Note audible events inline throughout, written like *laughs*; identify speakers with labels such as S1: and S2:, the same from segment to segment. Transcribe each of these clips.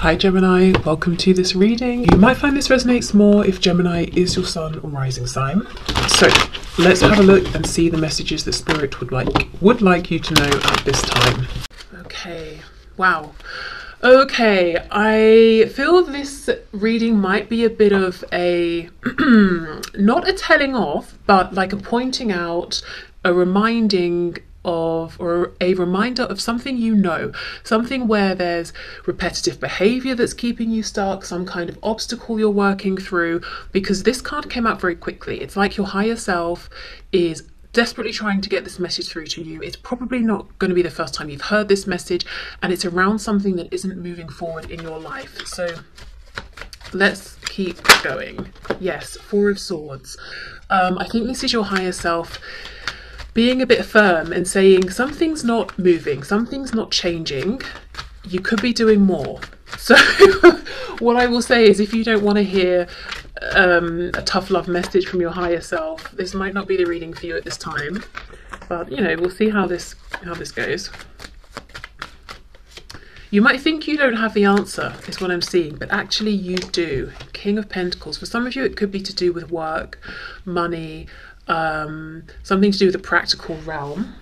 S1: Hi Gemini, welcome to this reading. You might find this resonates more if Gemini is your sun or rising sign. So let's have a look and see the messages that Spirit would like would like you to know at this time. Okay, wow. Okay, I feel this reading might be a bit of a *clears throat* not a telling off, but like a pointing out, a reminding of or a reminder of something you know, something where there's repetitive behavior that's keeping you stuck, some kind of obstacle you're working through, because this card came out very quickly. It's like your higher self is desperately trying to get this message through to you. It's probably not going to be the first time you've heard this message, and it's around something that isn't moving forward in your life. So let's keep going. Yes, Four of Swords. Um, I think this is your higher self being a bit firm and saying something's not moving, something's not changing, you could be doing more. *laughs* So, what I will say is if you don't want to hear um, a tough love message from your higher self, this might not be the reading for you at this time. But you know, we'll see how this how this goes. You might think you don't have the answer, is what I'm seeing, but actually you do. King of Pentacles. For some of you, it could be to do with work, money, um, something to do with the practical realm.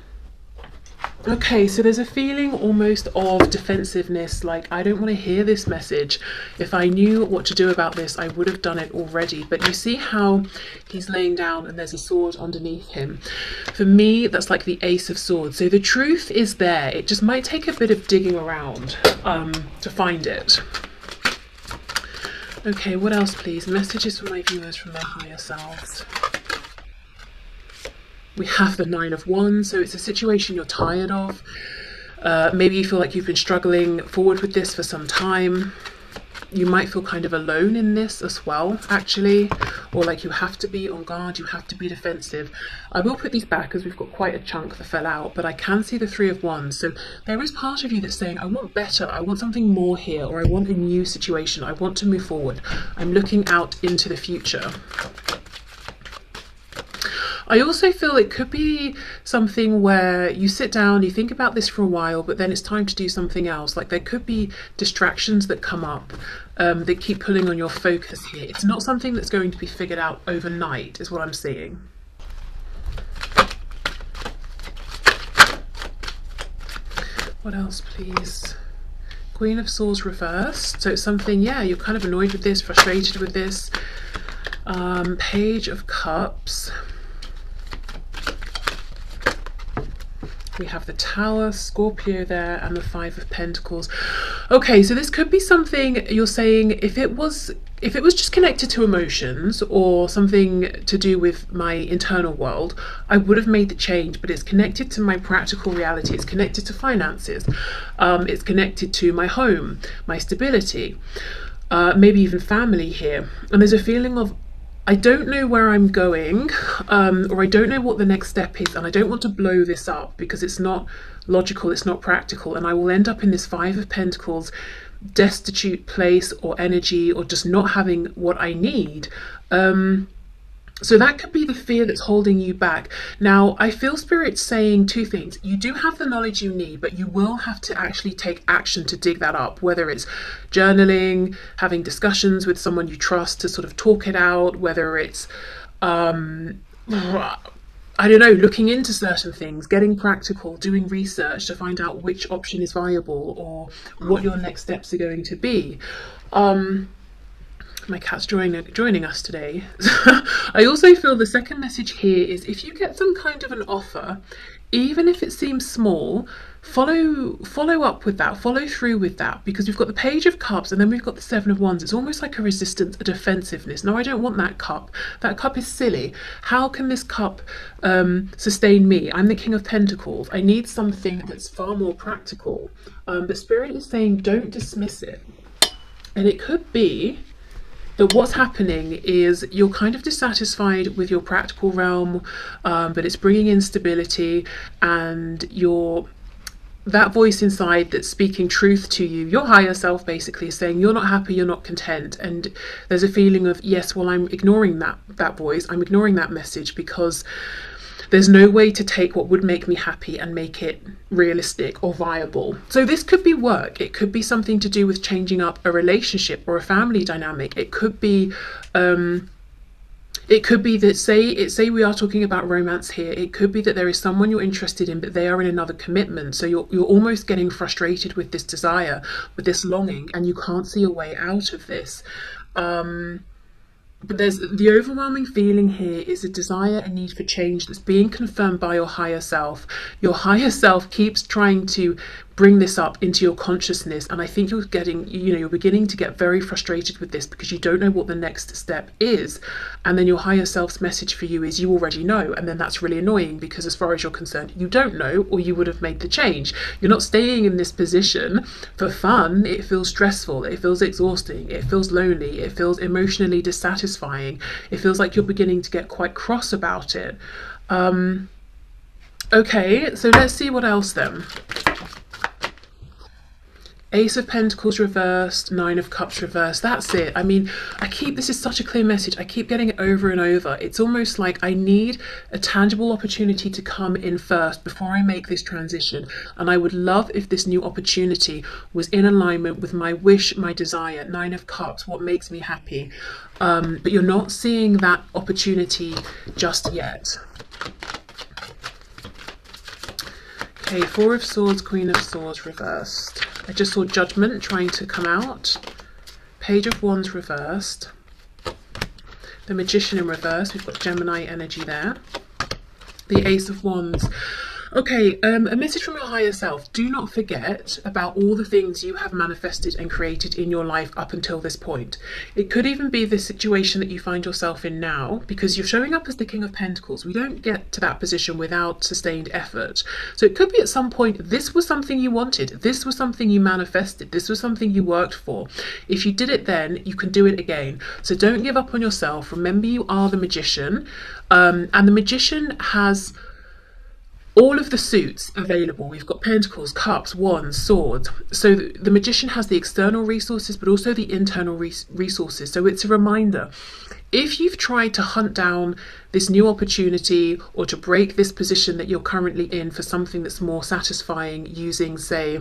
S1: Okay, so there's a feeling almost of defensiveness, like I don't want to hear this message. If I knew what to do about this, I would have done it already. But you see how he's laying down and there's a sword underneath him. For me, that's like the ace of swords. So the truth is there. It just might take a bit of digging around um, to find it. Okay, what else please? Messages for my viewers from their higher selves. We have the Nine of Wands, so it's a situation you're tired of. Uh, maybe you feel like you've been struggling forward with this for some time. You might feel kind of alone in this as well, actually, or like you have to be on guard, you have to be defensive. I will put these back as we've got quite a chunk that fell out, but I can see the Three of Wands. So there is part of you that's saying, I want better, I want something more here, or I want a new situation, I want to move forward. I'm looking out into the future. I also feel it could be something where you sit down, you think about this for a while, but then it's time to do something else. Like there could be distractions that come up um, that keep pulling on your focus here. It's not something that's going to be figured out overnight, is what I'm seeing. What else, please? Queen of Swords reversed. So it's something, yeah, you're kind of annoyed with this, frustrated with this. Um, Page of Cups. We have the Tower, Scorpio there, and the Five of Pentacles. Okay, so this could be something you're saying if it was if it was just connected to emotions or something to do with my internal world, I would have made the change, but it's connected to my practical reality. It's connected to finances. Um, it's connected to my home, my stability, uh, maybe even family here. And there's a feeling of I don't know where I'm going, um, or I don't know what the next step is, and I don't want to blow this up because it's not logical, it's not practical, and I will end up in this Five of Pentacles destitute place or energy, or just not having what I need. Um, so that could be the fear that's holding you back. Now, I feel Spirit saying two things. You do have the knowledge you need, but you will have to actually take action to dig that up, whether it's journaling, having discussions with someone you trust to sort of talk it out, whether it's, um, I don't know, looking into certain things, getting practical, doing research to find out which option is viable or what your next steps are going to be. Um, my cat's joining joining us today. *laughs* I also feel the second message here is if you get some kind of an offer, even if it seems small, follow follow up with that, follow through with that, because we've got the page of cups and then we've got the seven of wands. It's almost like a resistance, a defensiveness. No, I don't want that cup. That cup is silly. How can this cup um, sustain me? I'm the king of pentacles. I need something that's far more practical. Um, but spirit is saying don't dismiss it. And it could be that what's happening is you're kind of dissatisfied with your practical realm, um, but it's bringing instability, and you're that voice inside that's speaking truth to you, your higher self basically is saying you're not happy, you're not content, and there's a feeling of yes, well, I'm ignoring that that voice, I'm ignoring that message because there's no way to take what would make me happy and make it realistic or viable. So this could be work. It could be something to do with changing up a relationship or a family dynamic. It could be um, it could be that say it say we are talking about romance here. It could be that there is someone you're interested in, but they are in another commitment. So you're you're almost getting frustrated with this desire, with this longing, and you can't see a way out of this. Um, but there's the overwhelming feeling here is a desire and need for change that's being confirmed by your higher self. Your higher self keeps trying to bring this up into your consciousness and i think you're getting you know you're beginning to get very frustrated with this because you don't know what the next step is and then your higher self's message for you is you already know and then that's really annoying because as far as you're concerned you don't know or you would have made the change. You're not staying in this position for fun. It feels stressful. It feels exhausting. It feels lonely. It feels emotionally dissatisfying. It feels like you're beginning to get quite cross about it. Um okay so let's see what else then Ace of Pentacles reversed, Nine of Cups reversed. That's it. I mean, I keep, this is such a clear message. I keep getting it over and over. It's almost like I need a tangible opportunity to come in first before I make this transition. And I would love if this new opportunity was in alignment with my wish, my desire. Nine of Cups, what makes me happy. Um, but you're not seeing that opportunity just yet. Okay, Four of Swords, Queen of Swords reversed. I just saw Judgment trying to come out. Page of Wands reversed. The Magician in reverse. We've got Gemini energy there. The Ace of Wands. Okay, um, a message from your higher self. Do not forget about all the things you have manifested and created in your life up until this point. It could even be the situation that you find yourself in now because you're showing up as the King of Pentacles. We don't get to that position without sustained effort. So it could be at some point this was something you wanted, this was something you manifested, this was something you worked for. If you did it then, you can do it again. So don't give up on yourself. Remember, you are the magician, um, and the magician has all of the suits available. We've got pentacles, cups, wands, swords. So the magician has the external resources, but also the internal res resources. So it's a reminder. If you've tried to hunt down this new opportunity or to break this position that you're currently in for something that's more satisfying using, say,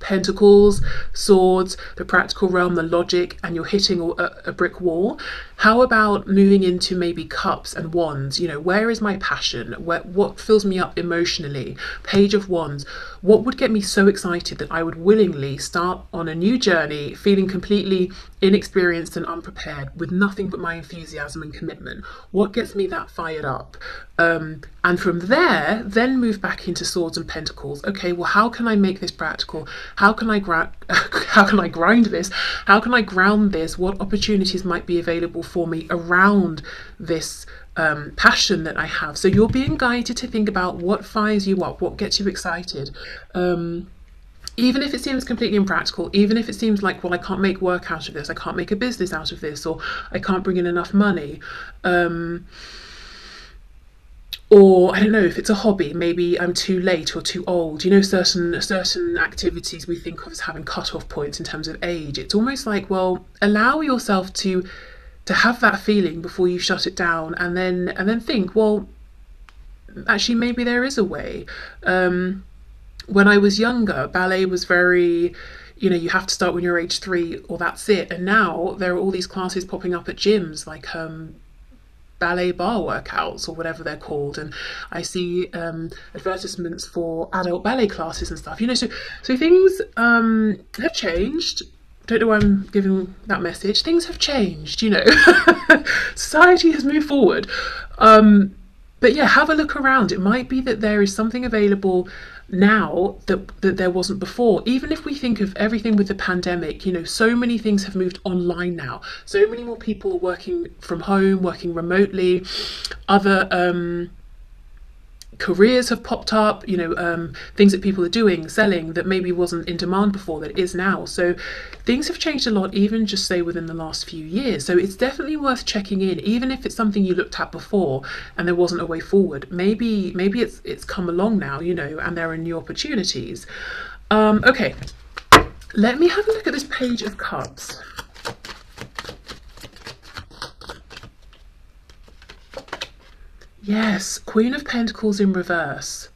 S1: pentacles, swords, the practical realm, the logic, and you're hitting a, a, brick wall. How about moving into maybe cups and wands? You know, where is my passion? Where, what fills me up emotionally? Page of wands. What would get me so excited that I would willingly start on a new journey feeling completely inexperienced and unprepared with nothing but my enthusiasm and commitment? What gets me that fired up? Um, and from there, then move back into swords and pentacles. Okay, well, how can I make this practical? How can I gra- *laughs* how can I grind this? How can I ground this? What opportunities might be available for me around this um, passion that I have? So you're being guided to think about what fires you up, what gets you excited. Um, even if it seems completely impractical, even if it seems like, well, I can't make work out of this, I can't make a business out of this, or I can't bring in enough money. Um, or I don't know if it's a hobby, maybe I'm too late or too old. You know, certain certain activities we think of as having cut-off points in terms of age. It's almost like, well, allow yourself to to have that feeling before you shut it down, and then and then think, well, actually, maybe there is a way. Um, when I was younger, ballet was very you know you have to start when you're age three or that's it and now there are all these classes popping up at gyms like um, ballet barre workouts or whatever they're called and i see um, advertisements for adult ballet classes and stuff you know so so things um, have changed. Don't know why i'm giving that message. Things have changed you know. *laughs* Society has moved forward. Um, but yeah have a look around. It might be that there is something available now that that there wasn't before. Even if we think of everything with the pandemic you know so many things have moved online now. So many more people are working from home working remotely other um careers have popped up you know um, things that people are doing selling that maybe wasn't in demand before that is now. So things have changed a lot even just say within the last few years. So it's definitely worth checking in even if it's something you looked at before and there wasn't a way forward. Maybe maybe it's it's come along now you know and there are new opportunities. Um, okay. Let me have a look at this page of cups Yes, Queen of Pentacles in reverse.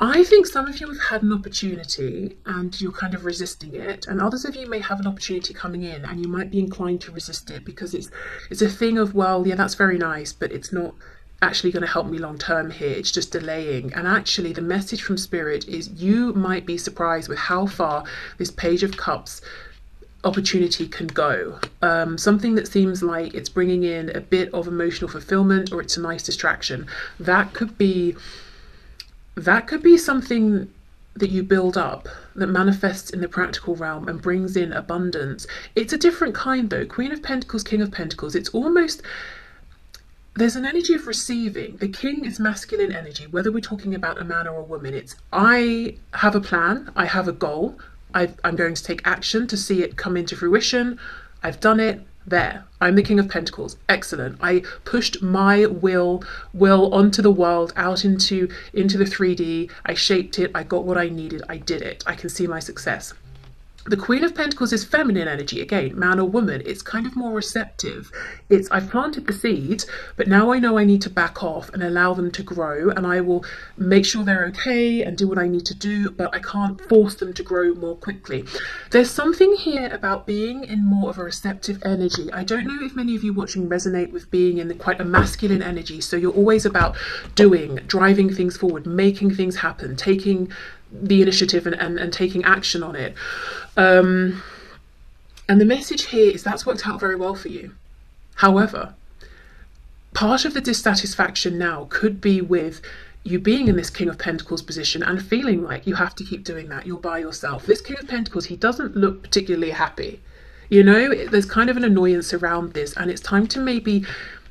S1: I think some of you have had an opportunity and you're kind of resisting it, and others of you may have an opportunity coming in and you might be inclined to resist it because it's it's a thing of well, yeah, that's very nice, but it's not actually going to help me long term here. It's just delaying. And actually, the message from Spirit is you might be surprised with how far this Page of Cups opportunity can go. Um, something that seems like it's bringing in a bit of emotional fulfillment or it's a nice distraction. That could be that could be something that you build up that manifests in the practical realm and brings in abundance. It's a different kind though. Queen of Pentacles, King of Pentacles. It's almost there's an energy of receiving. The king is masculine energy, whether we're talking about a man or a woman. It's I have a plan, I have a goal, i am going to take action to see it come into fruition. I've done it, there. I'm the king of pentacles. Excellent. I pushed my will will onto the world out into into the 3d i shaped it. I got what i needed. I did it. I can see my success the Queen of Pentacles is feminine energy, again, man or woman. It's kind of more receptive. It's I've planted the seeds, but now I know I need to back off and allow them to grow, and I will make sure they're okay and do what I need to do, but I can't force them to grow more quickly. There's something here about being in more of a receptive energy. I don't know if many of you watching resonate with being in the, quite a masculine energy, so you're always about doing, driving things forward, making things happen, taking the initiative and, and, and taking action on it. Um, and the message here is that's worked out very well for you. However, part of the dissatisfaction now could be with you being in this King of Pentacles position and feeling like you have to keep doing that. You're by yourself. This King of Pentacles, he doesn't look particularly happy. You know, there's kind of an annoyance around this, and it's time to maybe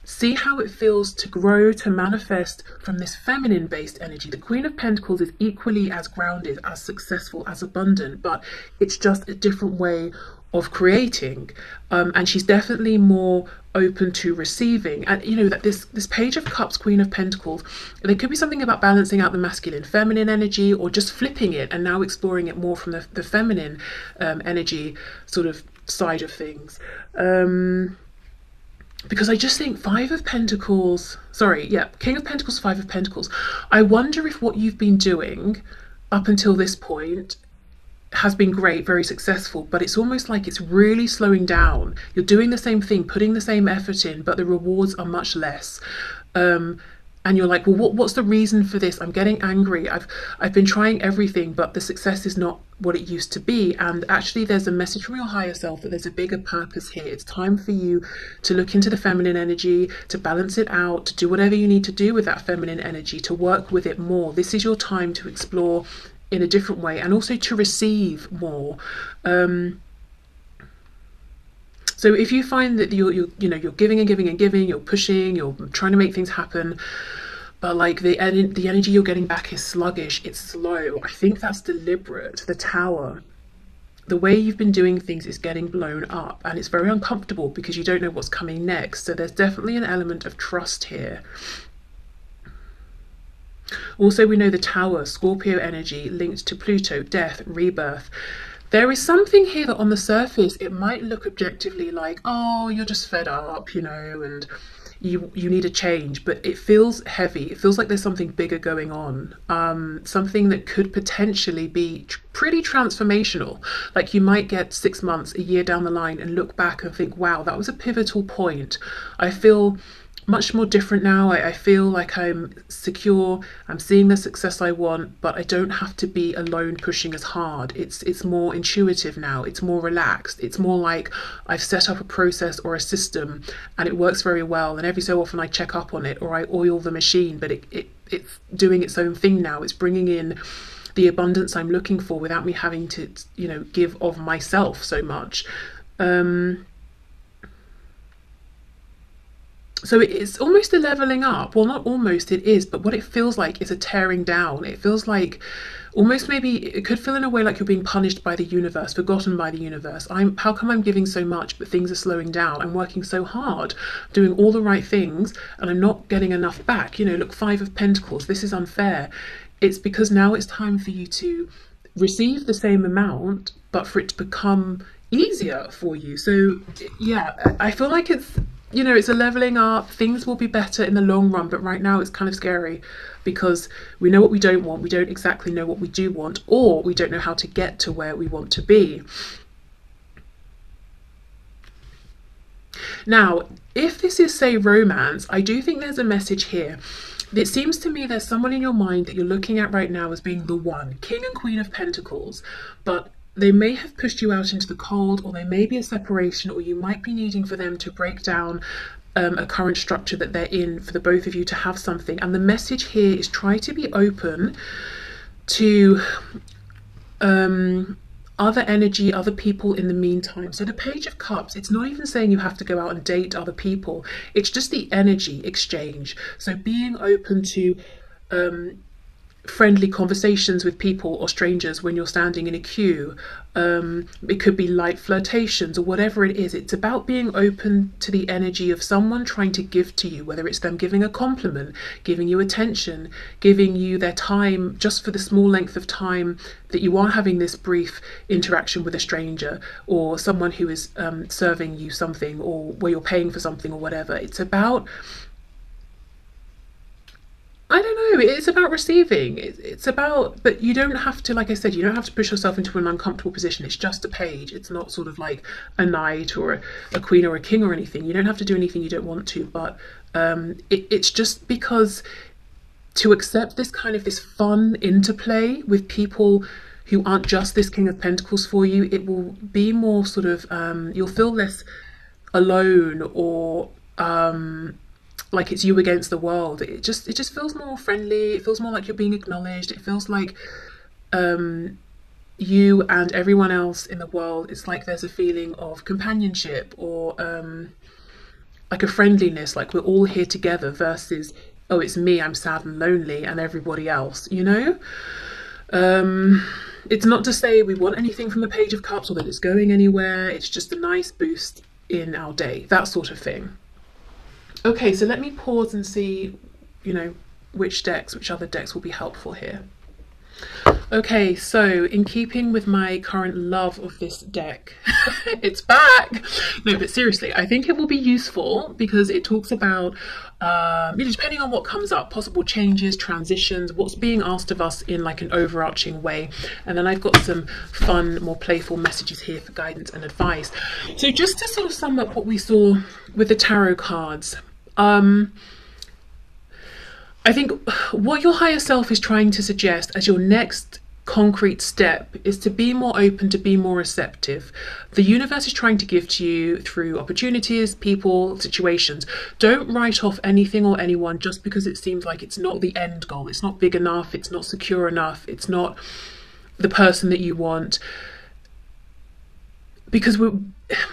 S1: See how it feels to grow, to manifest from this feminine based energy. The Queen of Pentacles is equally as grounded, as successful, as abundant, but it's just a different way of creating. Um, and she's definitely more open to receiving. And you know that this this Page of Cups, Queen of Pentacles, there could be something about balancing out the masculine, feminine energy, or just flipping it and now exploring it more from the, the feminine um, energy sort of side of things. Um, because I just think Five of Pentacles, sorry, yeah, King of Pentacles, Five of Pentacles. I wonder if what you've been doing up until this point has been great, very successful, but it's almost like it's really slowing down. You're doing the same thing, putting the same effort in, but the rewards are much less. Um, and you're like, well, what, what's the reason for this? I'm getting angry. I've I've been trying everything, but the success is not what it used to be. And actually, there's a message from your higher self that there's a bigger purpose here. It's time for you to look into the feminine energy, to balance it out, to do whatever you need to do with that feminine energy, to work with it more. This is your time to explore in a different way and also to receive more. Um, so if you find that you're, you're, you know, you're giving and giving and giving, you're pushing, you're trying to make things happen, but like the the energy you're getting back is sluggish, it's slow. I think that's deliberate. The tower, the way you've been doing things is getting blown up, and it's very uncomfortable because you don't know what's coming next. So there's definitely an element of trust here. Also, we know the tower, Scorpio energy linked to Pluto, death, rebirth. There is something here that on the surface it might look objectively like, oh, you're just fed up, you know, and you you need a change, but it feels heavy. It feels like there's something bigger going on, um, something that could potentially be tr- pretty transformational. Like you might get six months, a year down the line, and look back and think, wow, that was a pivotal point. I feel much more different now. I, I, feel like I'm secure. I'm seeing the success I want, but I don't have to be alone pushing as hard. It's it's more intuitive now. It's more relaxed. It's more like I've set up a process or a system, and it works very well. And every so often I check up on it or I oil the machine, but it, it it's doing its own thing now. It's bringing in the abundance I'm looking for without me having to you know give of myself so much. Um, so it's almost a leveling up. Well, not almost, it is, but what it feels like is a tearing down. It feels like almost maybe it could feel in a way like you're being punished by the universe, forgotten by the universe. I'm how come I'm giving so much but things are slowing down? I'm working so hard, doing all the right things, and I'm not getting enough back. You know, look, five of pentacles, this is unfair. It's because now it's time for you to receive the same amount, but for it to become easier for you. So yeah, I feel like it's you know, it's a leveling up. Things will be better in the long run, but right now it's kind of scary because we know what we don't want. We don't exactly know what we do want, or we don't know how to get to where we want to be. Now, if this is, say, romance, I do think there's a message here. It seems to me there's someone in your mind that you're looking at right now as being the one, King and Queen of Pentacles, but they may have pushed you out into the cold, or there may be a separation, or you might be needing for them to break down um, a current structure that they're in for the both of you to have something. And the message here is try to be open to um, other energy, other people in the meantime. So the Page of Cups, it's not even saying you have to go out and date other people. It's just the energy exchange. So being open to um, friendly conversations with people or strangers when you're standing in a queue. Um, it could be light flirtations or whatever it is. It's about being open to the energy of someone trying to give to you, whether it's them giving a compliment, giving you attention, giving you their time just for the small length of time that you are having this brief interaction with a stranger or someone who is um, serving you something or where you're paying for something or whatever. It's about I don't know. It's about receiving. It's about, but you don't have to, like I said, you don't have to push yourself into an uncomfortable position. It's just a page. It's not sort of like a knight or a, a queen or a king or anything. You don't have to do anything you don't want to. But um, it, it's just because to accept this kind of this fun interplay with people who aren't just this King of Pentacles for you, it will be more sort of, um, you'll feel less alone or um, like it's you against the world. It just it just feels more friendly. It feels more like you're being acknowledged. It feels like um, you and everyone else in the world. It's like there's a feeling of companionship or um, like a friendliness. Like we're all here together versus oh it's me I'm sad and lonely and everybody else. You know. Um, it's not to say we want anything from the Page of Cups or that it's going anywhere. It's just a nice boost in our day, that sort of thing. Okay, so let me pause and see, you know, which decks, which other decks will be helpful here. Okay, so in keeping with my current love of this deck, *laughs* it's back! No, but seriously, I think it will be useful because it talks about, um, you know, depending on what comes up, possible changes, transitions, what's being asked of us in like an overarching way. And then I've got some fun, more playful messages here for guidance and advice. So just to sort of sum up what we saw with the tarot cards, um, I think what your higher self is trying to suggest as your next concrete step is to be more open, to be more receptive. The universe is trying to give to you through opportunities, people, situations. Don't write off anything or anyone just because it seems like it's not the end goal. It's not big enough, it's not secure enough, it's not the person that you want because we're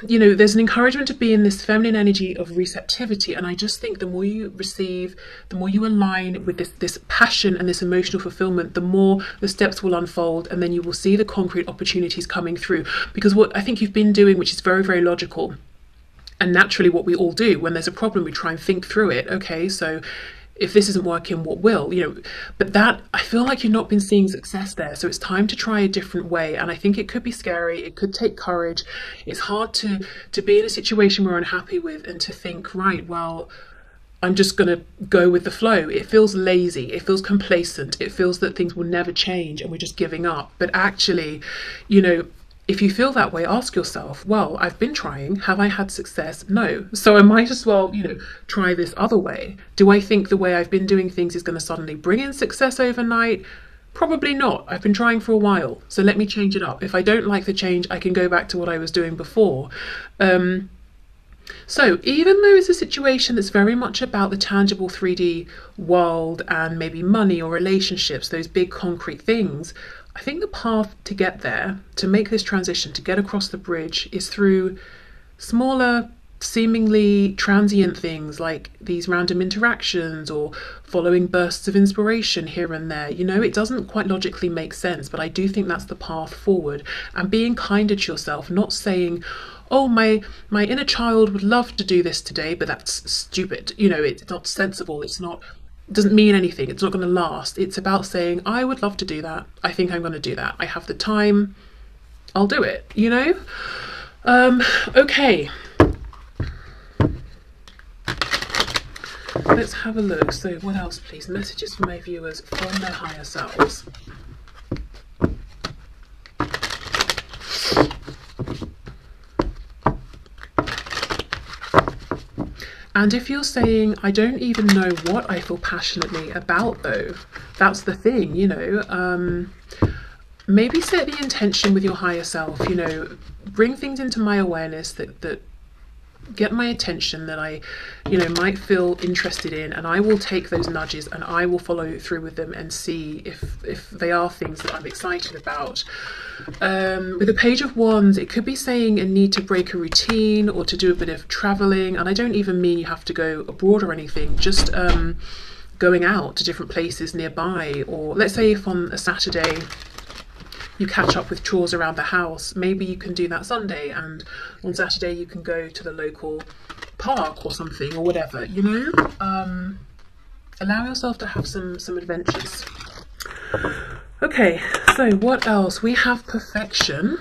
S1: you know there's an encouragement to be in this feminine energy of receptivity and i just think the more you receive the more you align with this this passion and this emotional fulfillment the more the steps will unfold and then you will see the concrete opportunities coming through. Because what i think you've been doing which is very very logical and naturally what we all do when there's a problem we try and think through it okay so if this isn't working, what will? You know, but that I feel like you've not been seeing success there. So it's time to try a different way. And I think it could be scary. It could take courage. It's hard to to be in a situation we're unhappy with and to think, right, well, I'm just going to go with the flow. It feels lazy. It feels complacent. It feels that things will never change and we're just giving up. But actually, you know, if you feel that way, ask yourself, well, I've been trying. Have I had success? No. So I might as well, you know, try this other way. Do I think the way I've been doing things is going to suddenly bring in success overnight? Probably not. I've been trying for a while. So let me change it up. If I don't like the change, I can go back to what I was doing before. Um, so, even though it's a situation that's very much about the tangible 3D world and maybe money or relationships, those big concrete things, I think the path to get there, to make this transition, to get across the bridge, is through smaller, seemingly transient things like these random interactions or following bursts of inspiration here and there. You know, it doesn't quite logically make sense, but I do think that's the path forward. And being kinder to yourself, not saying, oh my my inner child would love to do this today but that's stupid you know it's not sensible it's not doesn't mean anything. It's not going to last. It's about saying, I would love to do that. I think I'm going to do that. I have the time. I'll do it, you know? Um, okay. let's have a look. So, what else, please? Messages from my viewers from their higher selves. And if you're saying, I don't even know what I feel passionately about, though, that's the thing, you know. Um, maybe set the intention with your higher self, you know, bring things into my awareness that, that get my attention that I, you know, might feel interested in, and I will take those nudges and I will follow through with them and see if if they are things that I'm excited about. Um, with a page of wands, it could be saying a need to break a routine or to do a bit of traveling, and I don't even mean you have to go abroad or anything. Just um, going out to different places nearby, or let's say if on a Saturday you catch up with chores around the house. Maybe you can do that Sunday, and on Saturday you can go to the local park or something or whatever. You know, um, allow yourself to have some some adventures. Okay, so what else? We have perfection.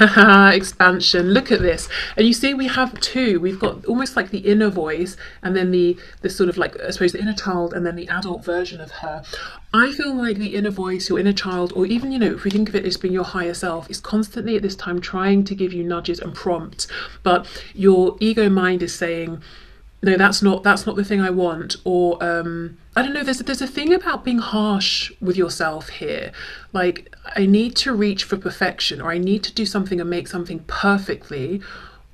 S1: *laughs* expansion look at this and you see we have two we've got almost like the inner voice and then the the sort of like i suppose the inner child and then the adult version of her i feel like the inner voice your inner child or even you know if we think of it as being your higher self is constantly at this time trying to give you nudges and prompts. But your ego mind is saying no that's not that's not the thing i want or um i don't know there's there's a thing about being harsh with yourself here. Like i need to reach for perfection or i need to do something and make something perfectly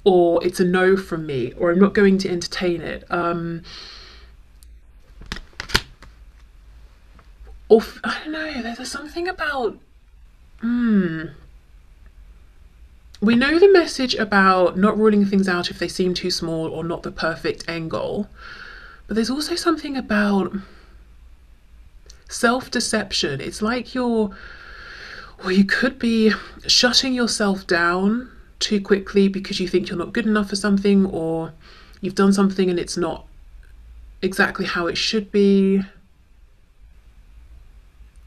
S1: or it's a no from me or i'm not going to entertain it. Um or i don't know there's something about hmm we know the message about not ruling things out if they seem too small or not the perfect end goal, but there's also something about self deception. It's like you're, or you could be shutting yourself down too quickly because you think you're not good enough for something, or you've done something and it's not exactly how it should be.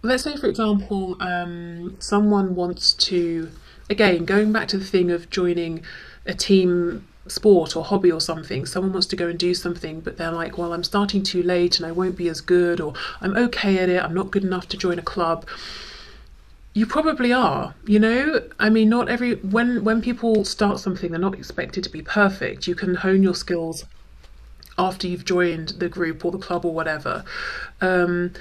S1: Let's say, for example, um, someone wants to again, going back to the thing of joining a team sport or hobby or something, someone wants to go and do something, but they're like, well, I'm starting too late and I won't be as good, or I'm okay at it, I'm not good enough to join a club. You probably are, you know. I mean, not every when when people start something, they're not expected to be perfect. You can hone your skills after you've joined the group or the club or whatever. Um,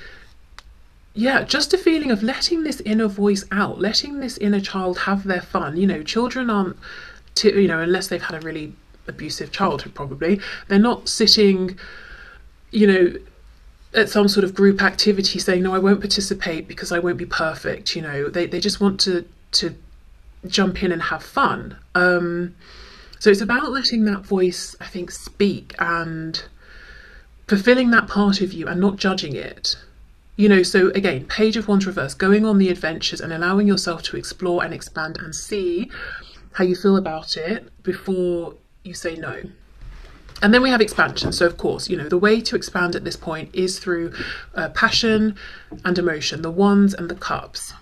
S1: yeah, just a feeling of letting this inner voice out, letting this inner child have their fun. You know, children aren't, to, you know, unless they've had a really abusive childhood, probably, they're not sitting, you know, at some sort of group activity saying, no, I won't participate because I won't be perfect. You know, they, they just want to, to jump in and have fun. Um, so it's about letting that voice, I think, speak and fulfilling that part of you and not judging it you know, so again, page of wands reverse, going on the adventures and allowing yourself to explore and expand and see how you feel about it before you say no. And then we have expansion. So, of course, you know, the way to expand at this point is through uh, passion and emotion, the wands and the cups.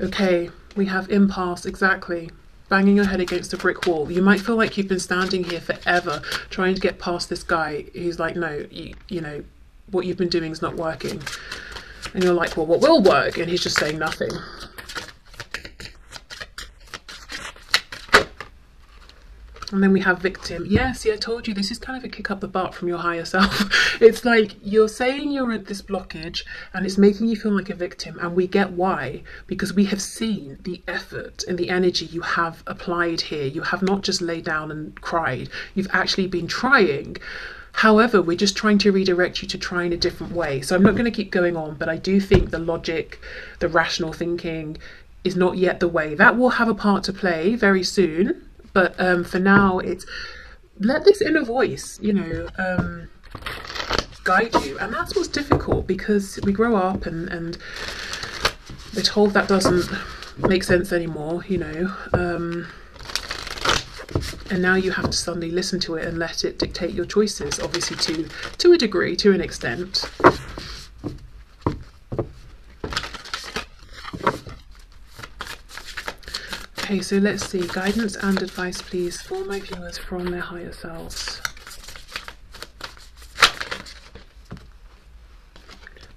S1: Okay, we have impasse, exactly banging your head against a brick wall. You might feel like you've been standing here forever trying to get past this guy who's like, no, you, you know, what you've been doing is not working. And you're like, well, what will work? And he's just saying nothing. And then we have victim. Yes, see, I told you this is kind of a kick up the butt from your higher self. *laughs* it's like you're saying you're at this blockage and it's making you feel like a victim. And we get why, because we have seen the effort and the energy you have applied here. You have not just laid down and cried, you've actually been trying. However, we're just trying to redirect you to try in a different way. So I'm not going to keep going on, but I do think the logic, the rational thinking is not yet the way. That will have a part to play very soon but um, for now, it's let this inner voice, you know, um, guide you. And that's what's difficult because we grow up and, and we're told that doesn't make sense anymore, you know. Um, and now you have to suddenly listen to it and let it dictate your choices, obviously to to a degree, to an extent. Okay, so let's see. Guidance and advice, please, for my viewers from their higher selves.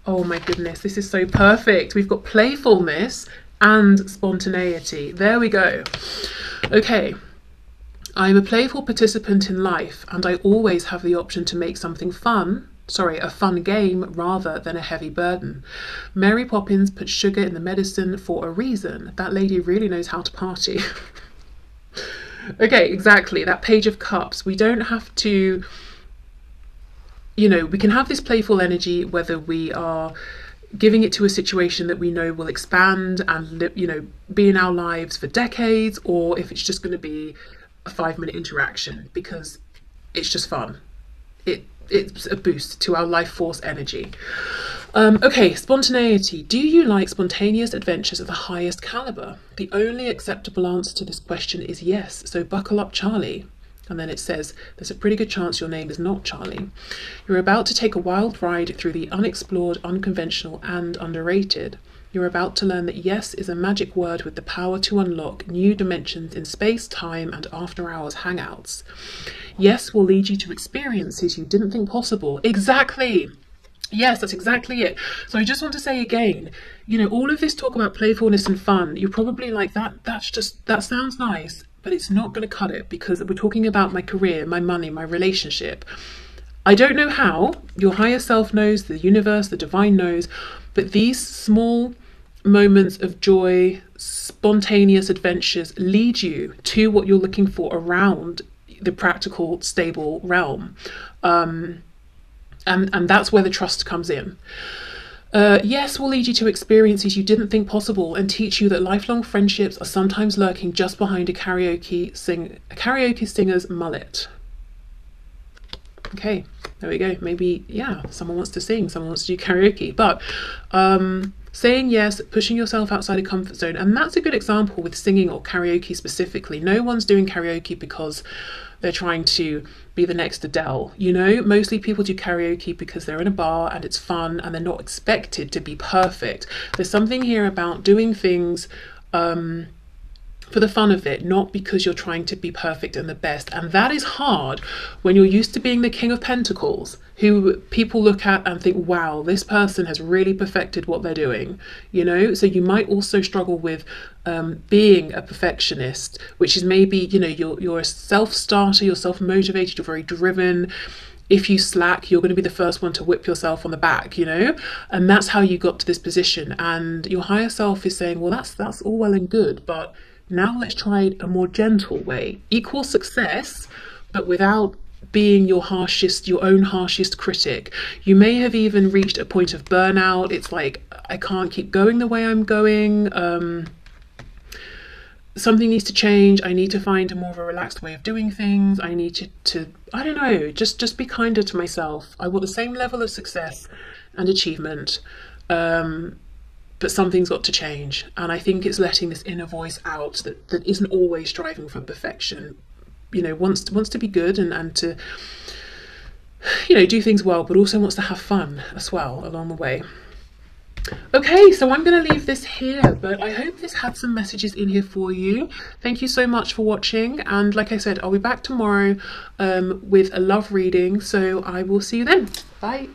S1: Oh my goodness, this is so perfect. We've got playfulness and spontaneity. There we go. Okay. I am a playful participant in life and I always have the option to make something fun sorry, a fun game rather than a heavy burden. Mary Poppins put sugar in the medicine for a reason. That lady really knows how to party. *laughs* okay, exactly. That page of cups. We don't have to, you know, we can have this playful energy whether we are giving it to a situation that we know will expand and you know be in our lives for decades or if it's just going to be a 5 minute interaction because it's just fun it it's a boost to our life force energy um, okay spontaneity do you like spontaneous adventures of the highest caliber the only acceptable answer to this question is yes so buckle up charlie and then it says, There's a pretty good chance your name is not Charlie. You're about to take a wild ride through the unexplored, unconventional, and underrated. You're about to learn that yes is a magic word with the power to unlock new dimensions in space, time, and after hours hangouts. Yes will lead you to experiences you didn't think possible. Exactly! Yes, that's exactly it. So I just want to say again, you know, all of this talk about playfulness and fun, you're probably like that that's just that sounds nice but it's not going to cut it because we're talking about my career, my money, my relationship. I don't know how, your higher self knows, the universe, the divine knows, but these small moments of joy, spontaneous adventures lead you to what you're looking for around the practical, stable realm. Um, and, and that's where the trust comes in. Uh, yes will lead you to experiences you didn't think possible and teach you that lifelong friendships are sometimes lurking just behind a karaoke sing a karaoke singer's mullet. Okay, there we go. Maybe yeah, someone wants to sing, someone wants to do karaoke, but um, saying yes, pushing yourself outside a comfort zone, and that's a good example with singing or karaoke specifically. No one's doing karaoke because they're trying to be the next Adele. You know, mostly people do karaoke because they're in a bar and it's fun and they're not expected to be perfect. There's something here about doing things um, for the fun of it, not because you're trying to be perfect and the best. And that is hard when you're used to being the King of Pentacles, who people look at and think, wow, this person has really perfected what they're doing, you know? So you might also struggle with um, being a perfectionist, which is maybe, you know, you're, you're a self starter, you're self motivated, you're very driven if you slack, you're going to be the first one to whip yourself on the back, you know? And that's how you got to this position. And your higher self is saying, well, that's that's all well and good, but now let's try a more gentle way. Equal success, but without being your harshest, your own harshest critic. You may have even reached a point of burnout. It's like, I can't keep going the way I'm going. Um, something needs to change. I need to find a more of a relaxed way of doing things. I need to, to I don't know, just just be kinder to myself. I want the same level of success and achievement. Um, but something's got to change. And I think it's letting this inner voice out that, that isn't always striving for perfection. You know, wants to, wants to be good and, and to, you know, do things well, but also wants to have fun as well along the way. Okay, so I'm going to leave this here, but I hope this had some messages in here for you. Thank you so much for watching, and like I said, I'll be back tomorrow um, with a love reading, so I will see you then. Bye.